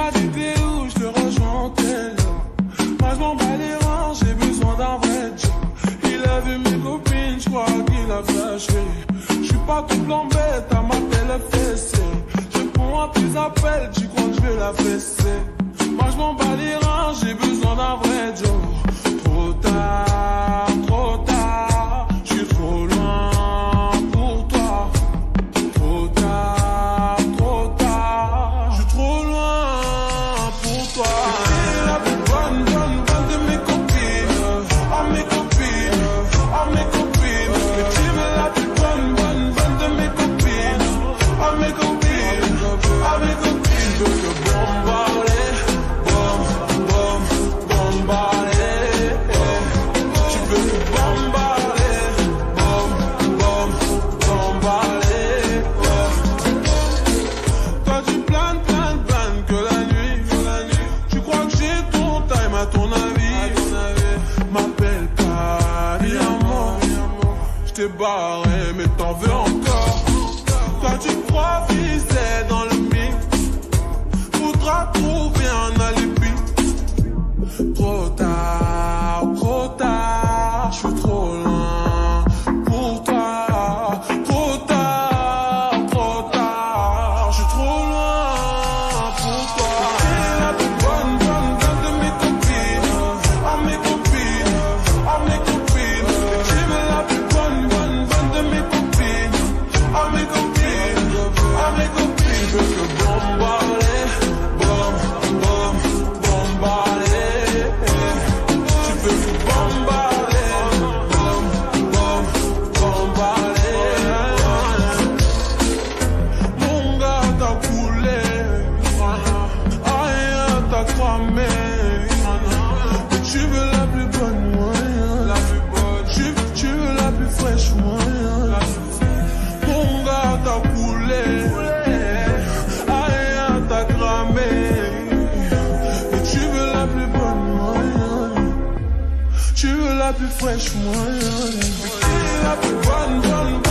Moi tu t'es où, je. Moi m'en bats les j'ai besoin d'un vrai job. Il a vu mes copines, je crois qu'il a flashé. Je suis pas tout blanc bête, à ma télé fessée. Je réponds à tes appels, tu crois que je vais la fesser. Moi je m'en bats les j'ai besoin d'un vrai job. t'es barré, mais t'en veux encore. T'as dû croire Tu veux la plus bonne, moi. Tu, veux la plus fraîche, moi. T'a. Aïe, t'a. Et tu veux la plus bonne, moi. Tu veux la plus fraîche, moi. La plus bonne, bonne, bonne.